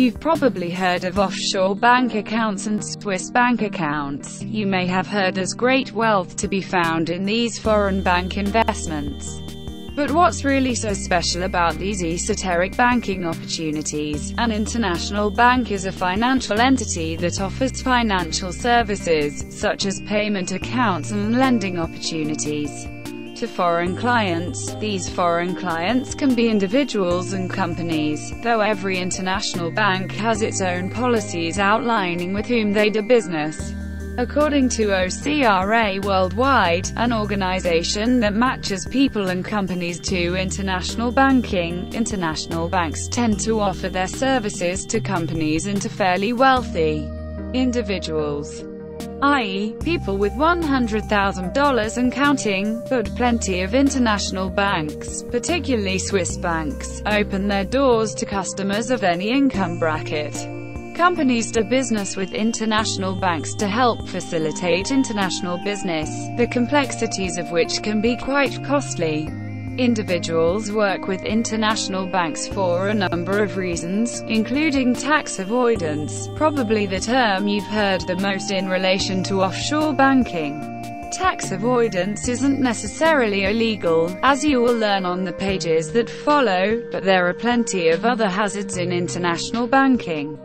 You've probably heard of offshore bank accounts and Swiss bank accounts. You may have heard there's great wealth to be found in these foreign bank investments. But what's really so special about these esoteric banking opportunities? An international bank is a financial entity that offers financial services, such as payment accounts and lending opportunities to foreign clients. These foreign clients can be individuals and companies, though every international bank has its own policies outlining with whom they do business. According to OCRA Worldwide, an organization that matches people and companies to international banking, international banks tend to offer their services to companies and to fairly wealthy individuals i.e., people with $100,000 and counting, but plenty of international banks, particularly Swiss banks, open their doors to customers of any income bracket. Companies do business with international banks to help facilitate international business, the complexities of which can be quite costly. Individuals work with international banks for a number of reasons, including tax avoidance, probably the term you've heard the most in relation to offshore banking. Tax avoidance isn't necessarily illegal, as you will learn on the pages that follow, but there are plenty of other hazards in international banking.